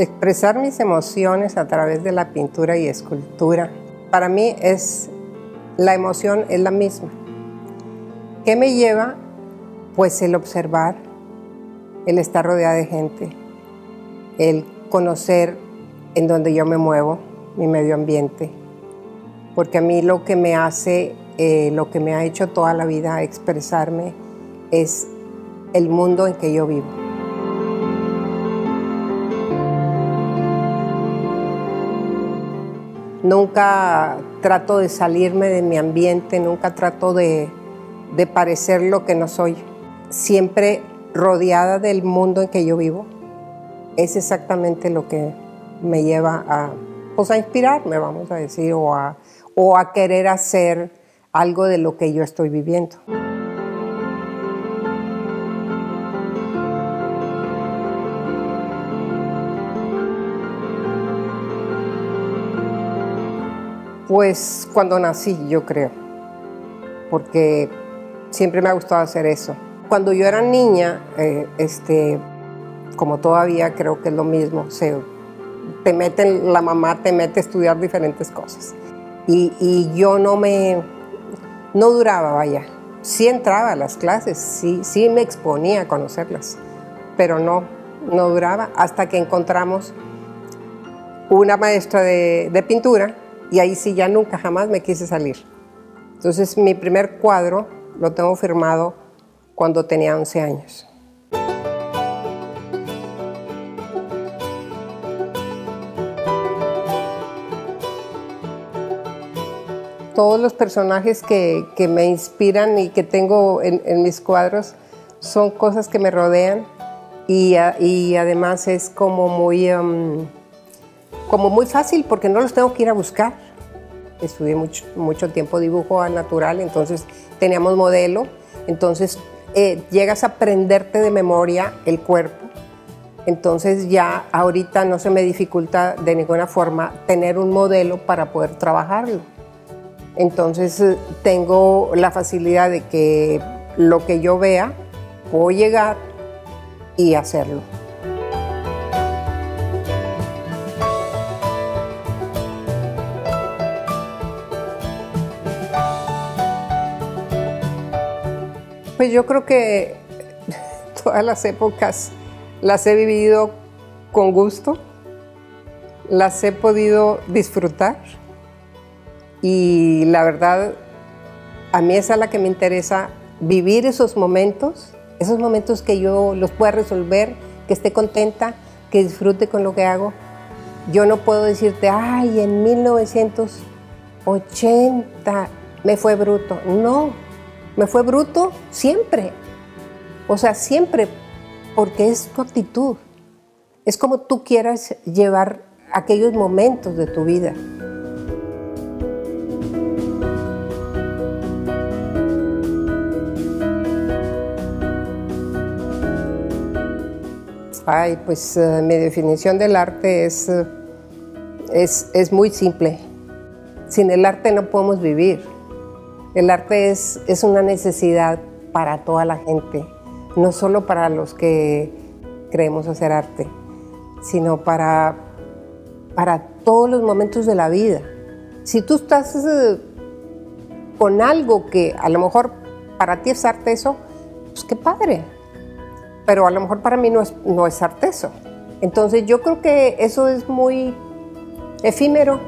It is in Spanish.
Expresar mis emociones a través de la pintura y escultura, para mí es, la emoción es la misma. ¿Qué me lleva? Pues el observar, el estar rodeada de gente, el conocer en donde yo me muevo, mi medio ambiente, porque a mí lo que me hace, eh, lo que me ha hecho toda la vida expresarme es el mundo en que yo vivo. Nunca trato de salirme de mi ambiente, nunca trato de, parecer lo que no soy. Siempre rodeada del mundo en que yo vivo. Es exactamente lo que me lleva a, pues, a inspirarme, vamos a decir, o a, o a querer hacer algo de lo que yo estoy viviendo. Pues cuando nací, yo creo, porque siempre me ha gustado hacer eso. Cuando yo era niña, eh, este, como todavía creo que es lo mismo, se, te meten, la mamá te mete a estudiar diferentes cosas. Y, yo no me, no duraba, vaya. Sí entraba a las clases, sí, sí me exponía a conocerlas, pero no, no duraba hasta que encontramos una maestra de pintura y ahí sí ya nunca jamás me quise salir. Entonces mi primer cuadro lo tengo firmado cuando tenía 11 años. Todos los personajes que, me inspiran y que tengo en, mis cuadros son cosas que me rodean y, además es como muy... Um, como muy fácil porque no los tengo que ir a buscar. Estudié mucho, mucho tiempo dibujo natural, entonces teníamos modelo, entonces eh, llegas a aprenderte de memoria el cuerpo, entonces ya ahorita no se me dificulta de ninguna forma tener un modelo para poder trabajarlo. Entonces eh, tengo la facilidad de que lo que yo vea, puedo llegar y hacerlo. Pues yo creo que todas las épocas las he vivido con gusto, las he podido disfrutar y la verdad a mí es a la que me interesa vivir esos momentos, esos momentos que yo los pueda resolver, que esté contenta, que disfrute con lo que hago. Yo no puedo decirte, ay, en 1980 me fue bruto. No, me fue bruto siempre. O sea, siempre, porque es tu actitud. Es como tú quieras llevar aquellos momentos de tu vida. Ay, pues eh, mi definición del arte es, eh, es, es muy simple. Sin el arte no podemos vivir. El arte es, es una necesidad para toda la gente, no solo para los que creemos hacer arte, sino para, para todos los momentos de la vida. Si tú estás eh, con algo que a lo mejor para ti es arte eso, pues qué padre, pero a lo mejor para mí no es, no es arte eso. Entonces yo creo que eso es muy efímero.